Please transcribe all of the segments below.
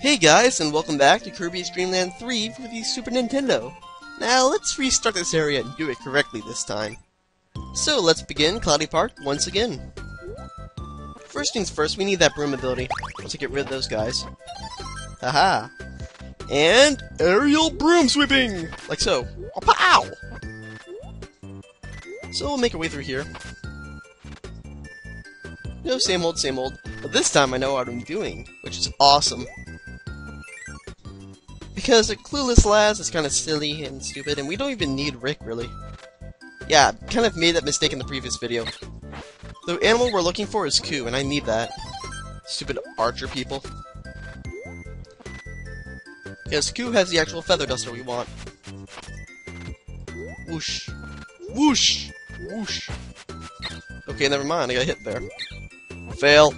Hey guys, and welcome back to Kirby's Dream Land 3 for the Super Nintendo. Now, let's restart this area and do it correctly this time. So, let's begin Cloudy Park once again. First things first, we need that broom ability to get rid of those guys. Haha. And aerial broom sweeping! Like so. Pow! So we'll make our way through here. Know, same old, same old. But this time I know what I'm doing, which is awesome. Because a clueless lads is kind of silly and stupid, and we don't even need Rick, really. Yeah, kind of made that mistake in the previous video. The animal we're looking for is Coo, and I need that. Stupid archer people. Yes, Coo has the actual feather duster we want. Whoosh. Whoosh! Whoosh! Okay, never mind, I got hit there. Fail.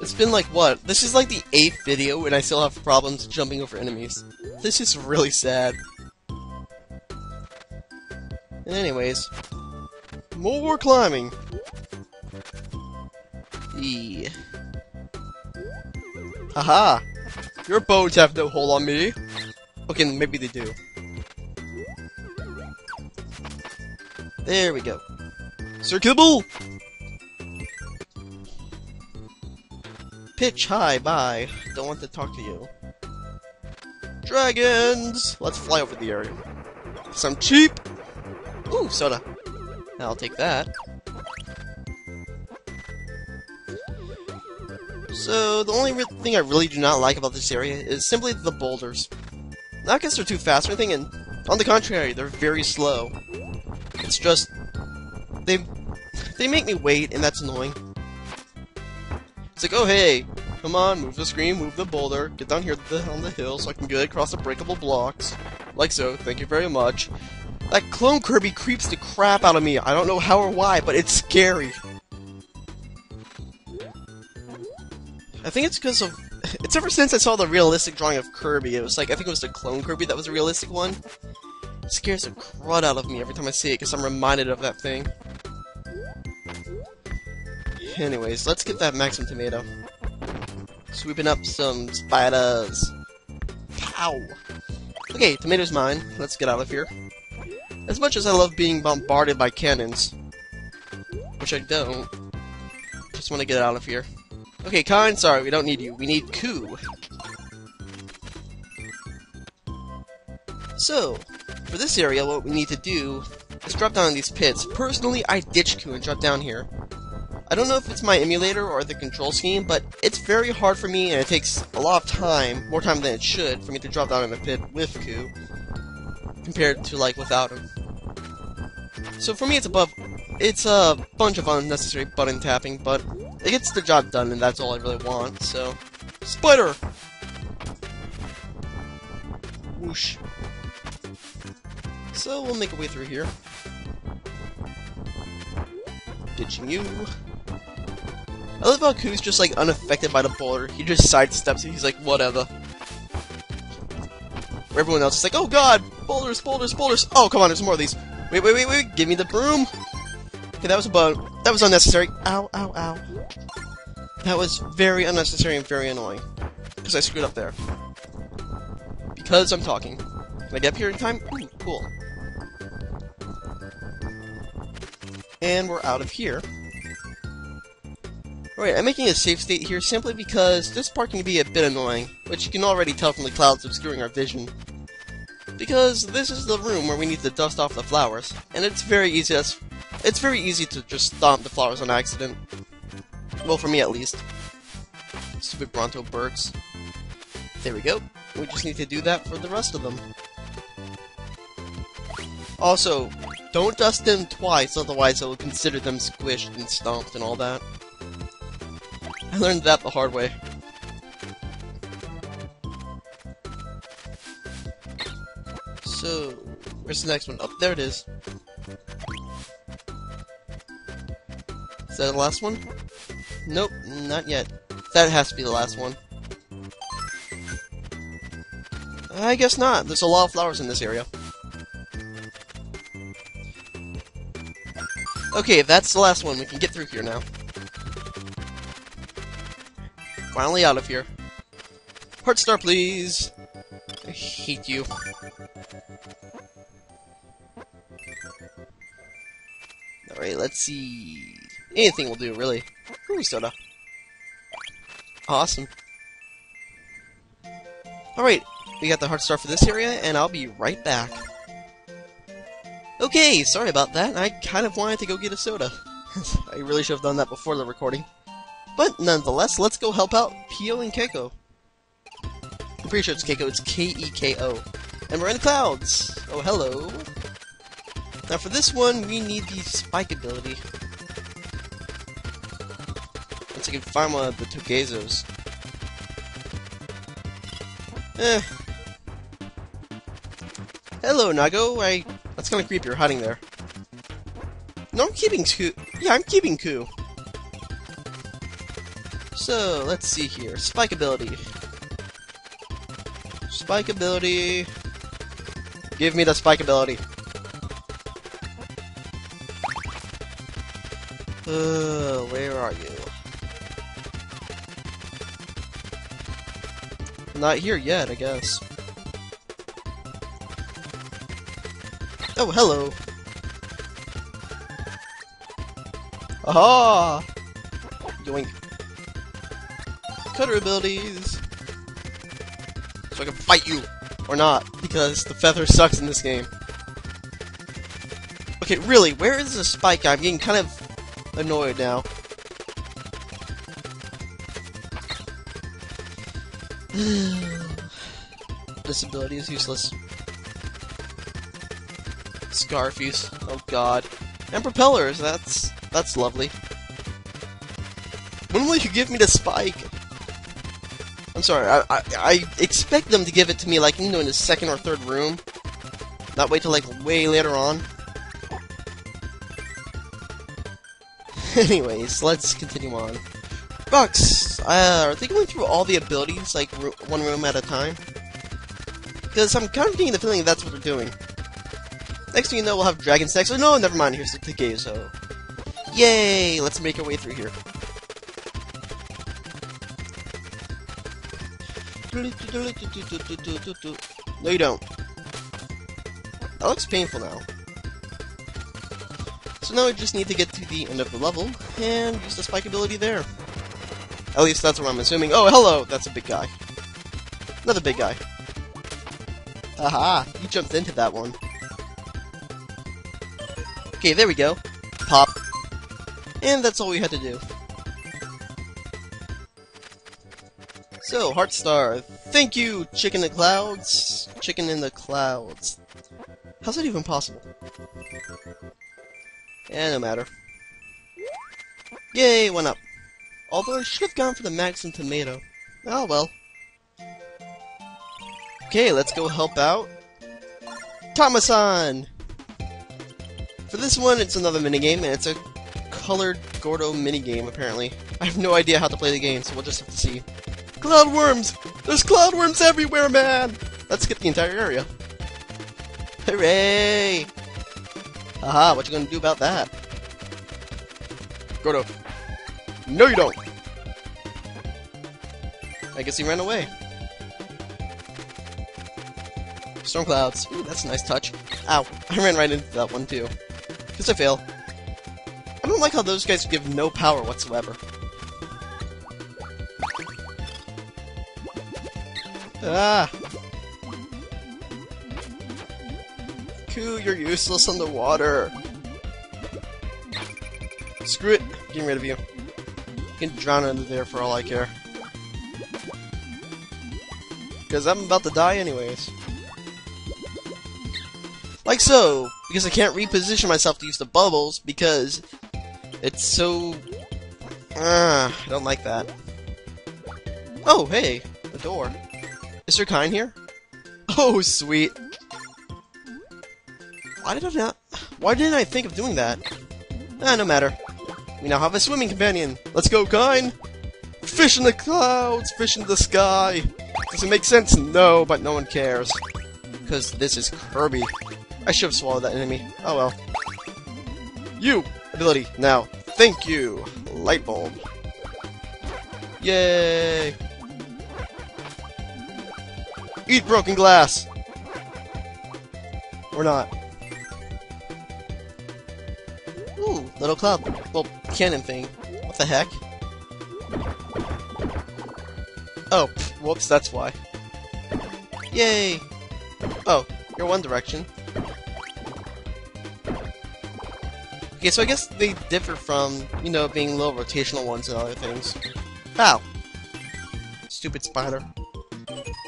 It's been like, what? This is like the eighth video and I still have problems jumping over enemies. This is really sad. Anyways. More climbing! E. Haha! Your bones have no hold on me! Okay, maybe they do. There we go. Circular Pitch hi, bye. Don't want to talk to you. Dragons! Let's fly over the area. Some cheap! Ooh, soda. I'll take that. So, the only thing I really do not like about this area is simply the boulders. Not because they're too fast or anything, and on the contrary, they're very slow. It's just... They... They make me wait, and that's annoying. It's like, oh hey, come on, move the screen, move the boulder, get down here on the hill so I can get across the breakable blocks. Like so, thank you very much. That clone Kirby creeps the crap out of me. I don't know how or why, but it's scary. I think it's because of... It's ever since I saw the realistic drawing of Kirby. It was like, I think it was the clone Kirby that was a realistic one. It scares the crud out of me every time I see it, because I'm reminded of that thing. Anyways, let's get that Maxim Tomato. Sweeping up some spiders. Pow! Okay, tomato's mine. Let's get out of here. As much as I love being bombarded by cannons, which I don't, just want to get out of here. Okay, Kine, sorry, we don't need you. We need Coo. So, for this area, what we need to do is drop down in these pits. Personally, I ditch Coo and drop down here. I don't know if it's my emulator or the control scheme, but it's very hard for me and it takes a lot of time, more time than it should, for me to drop down in the pit with Coo, compared to, like, without him. So for me, it's above, it's a bunch of unnecessary button tapping, but it gets the job done, and that's all I really want, so... Spider! Whoosh. So, we'll make our way through here. Ditching you. I love how Coo's just like unaffected by the boulder. He just sidesteps it. He's like, whatever. Where everyone else is like, oh god, boulders, boulders, boulders. Oh, come on, there's more of these. Wait, wait, wait, wait. Give me the broom. Okay, that was a bug. That was unnecessary. Ow, ow, ow. That was very unnecessary and very annoying. Because I screwed up there. Because I'm talking. Can I get up here in time? Ooh, cool. And we're out of here. Alright, I'm making a safe state here simply because this part can be a bit annoying, which you can already tell from the clouds obscuring our vision. Because this is the room where we need to dust off the flowers, and it's very easy it's very easy to just stomp the flowers on accident. Well, for me at least. Stupid Bronto birds. There we go. We just need to do that for the rest of them. Also, don't dust them twice, otherwise I will consider them squished and stomped and all that. Learned that the hard way. So, where's the next one? Oh, there it is. Is that the last one? Nope, not yet. That has to be the last one. I guess not. There's a lot of flowers in this area. Okay, if that's the last one, we can get through here now. Finally out of here. Heart star, please. I hate you. Alright, let's see. Anything will do, really. Ooh, soda. Awesome. Alright, we got the heart star for this area, and I'll be right back. Okay, sorry about that. I kind of wanted to go get a soda. I really should have done that before the recording. But nonetheless, let's go help out Pio and Keiko. I'm pretty sure it's Keiko, it's K-E-K-O. And we're in the clouds! Oh, hello. Now for this one, we need the spike ability. Once I can find one of the Togezos. Eh. Hello, Nago. I... That's kinda creepy, you're hiding there. No, I'm keeping Coo. Yeah, I'm keeping Coo. So, let's see here. Spike ability. Spike ability. Give me the spike ability. Uh, where are you? Not here yet, I guess. Oh, hello. Aha! Yoink. Cutter abilities! So I can fight you! Or not, because the feather sucks in this game. Okay, really, where is the spike? I'm getting kind of annoyed now. this ability is useless. Scarfuse. Oh god. And propellers, that's that's lovely. When will you give me the spike? I'm sorry, I, I, I expect them to give it to me like, you know, in the second or third room. Not wait till like way later on. Anyways, let's continue on. Bucks, uh, are they going through all the abilities, like, one room at a time? Because I'm kind of getting the feeling that's what they're doing. Next thing you know, we'll have Dragon's Next. Oh, no, never mind, here's the Togezo. Yay! Let's make our way through here. No, you don't. That looks painful now. So now we just need to get to the end of the level, and use the spike ability there. At least that's what I'm assuming. Oh, hello! That's a big guy. Another big guy. Aha! You jumped into that one. Okay, there we go. Pop. And that's all we had to do. So, Heart Star. Thank you, Chicken in the Clouds. Chicken in the Clouds. How's that even possible? Eh, no matter. Yay, one up. Although I should have gone for the Maxim Tomato. Oh well. Okay, let's go help out. Tamasan! For this one, it's another minigame, and it's a colored Gordo minigame, apparently. I have no idea how to play the game, so we'll just have to see. Cloud worms! There's cloud worms everywhere, man! Let's get the entire area. Hooray! Aha, what you gonna do about that? Gordo. No, you don't! I guess he ran away. Storm clouds. Ooh, that's a nice touch. Ow. I ran right into that one, too. Because I fail. I don't like how those guys give no power whatsoever. Ah! Coo, you're useless underwater. Screw it. Getting rid of you. You can drown under there for all I care. Because I'm about to die anyways. Like so! Because I can't reposition myself to use the bubbles, because it's so... Ah, I don't like that. Oh, hey! A door. Is there Kine here? Oh, sweet! Why did I not... Why didn't I think of doing that? Ah, no matter. We now have a swimming companion. Let's go, Kine! Fish in the clouds, fish in the sky. Does it make sense? No, but no one cares. Because this is Kirby. I should have swallowed that enemy. Oh well. You! Ability, now. Thank you! Light bulb. Yay! Eat broken glass! Or not. Ooh, little cloud. Well, cannon thing. What the heck? Oh, pff, whoops, that's why. Yay! Oh, you're one direction. Okay, so I guess they differ from, you know, being little rotational ones and other things. Ow! Stupid spider.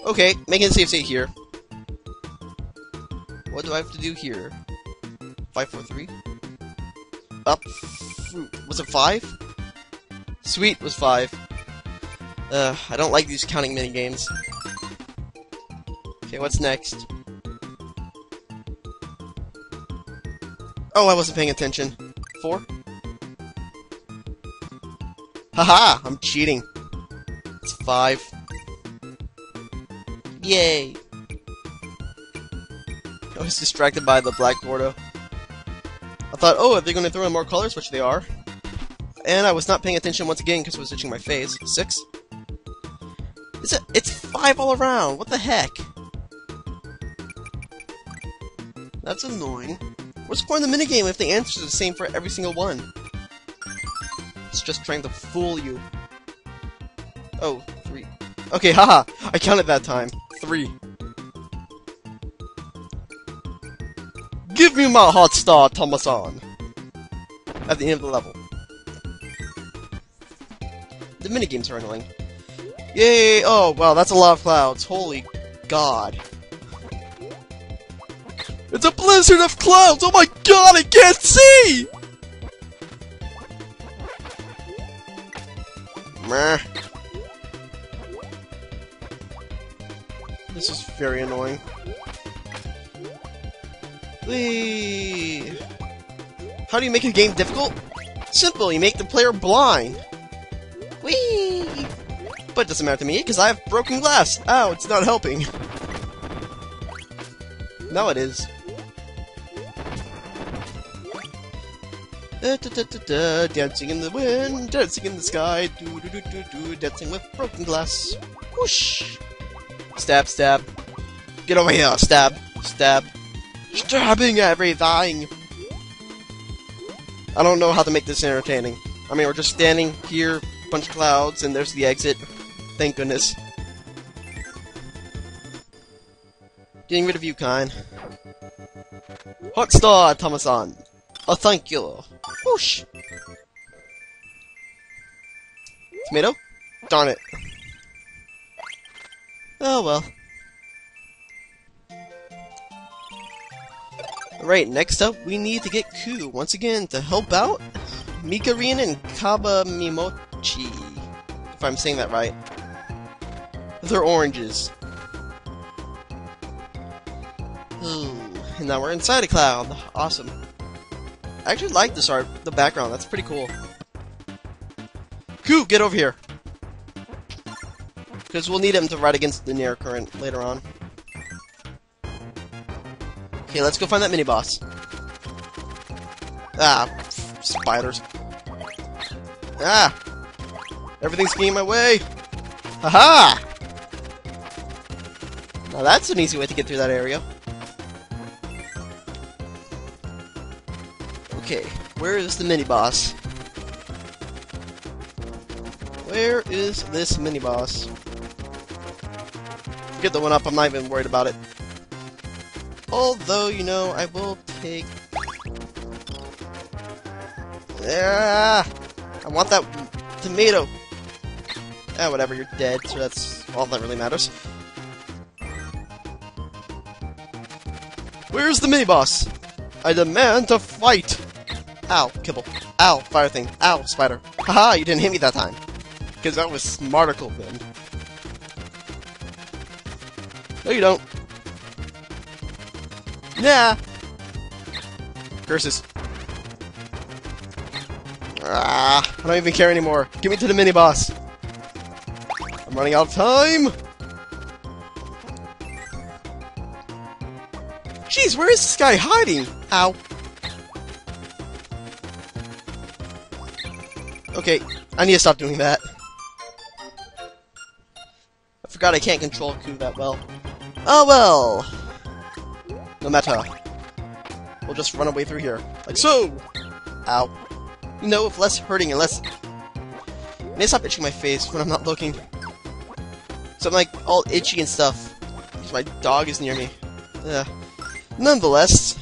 Okay, making a safe state here. What do I have to do here? 5, 4, 3? Up. Was it 5? Sweet was 5. Uh, I don't like these counting mini games. Okay, what's next? Oh, I wasn't paying attention. Four? Haha! I'm cheating. It's five. Yay! I was distracted by the black Gordo. I thought, oh, are they going to throw in more colors? Which they are. And I was not paying attention once again because I was itching my face. Six? It's, a, it's five all around. What the heck? That's annoying. What's the point of the minigame if the answers are the same for every single one? It's just trying to fool you. Oh, three. Okay, haha! I counted that time. Three. Give me my hot star, Tamasan! At the end of the level. The minigames are annoying. Yay! Oh, wow, that's a lot of clouds. Holy god. It's a blizzard of clouds! Oh my god, I can't see! Meh. Very annoying. Whee! How do you make a game difficult? Simple, you make the player blind. Whee! But it doesn't matter to me, because I have broken glass. Ow, it's not helping. Now it is. Da, da, da, da, da, dancing in the wind, dancing in the sky, do do do do do, dancing with broken glass. Whoosh! Stab, stab. Get over here, stab, stab. Stabbing everything! I don't know how to make this entertaining. I mean, we're just standing here, bunch of clouds, and there's the exit. Thank goodness. Getting rid of you, Kine. Hot star, Tamasan. Oh, thank you. Whoosh. Tomato? Darn it. Oh well. Alright, next up, we need to get Coo once again to help out Mikarin and Kaba Mimochi. If I'm saying that right. They're oranges. Ooh, and now we're inside a cloud. Awesome. I actually like this art, the background. That's pretty cool. Coo, get over here. Because we'll need him to ride against the near current later on. Okay, let's go find that mini boss. Ah, spiders. Ah! Everything's getting my way! Haha! Now that's an easy way to get through that area. Okay, where is the mini boss? Where is this mini boss? Get the one up, I'm not even worried about it. Although, you know, I will take... Yeah, I want that tomato! Ah, whatever, you're dead, so that's all that really matters. Where's the mini-boss? I demand to fight! Ow, kibble. Ow, fire thing. Ow, spider. Haha, you didn't hit me that time. Because that was smarticle then. No, you don't. Nah. Curses. Ah, I don't even care anymore. Get me to the mini-boss. I'm running out of time. Jeez, where is this guy hiding? Ow. Okay, I need to stop doing that. I forgot I can't control Coo that well. Oh well. No matter. We'll just run away through here. Like so! Ow. You know, with less hurting and less... To stop itching my face when I'm not looking. So I'm like all itchy and stuff. Because my dog is near me. Yeah. Nonetheless,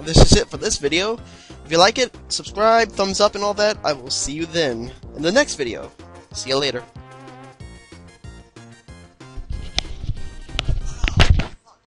this is it for this video. If you like it, subscribe, thumbs up, and all that. I will see you then in the next video. See you later.